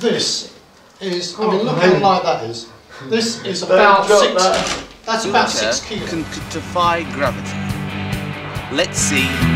This is, I mean, look how light that is. This is about six, that. that's about six kilos. can defy gravity. Let's see.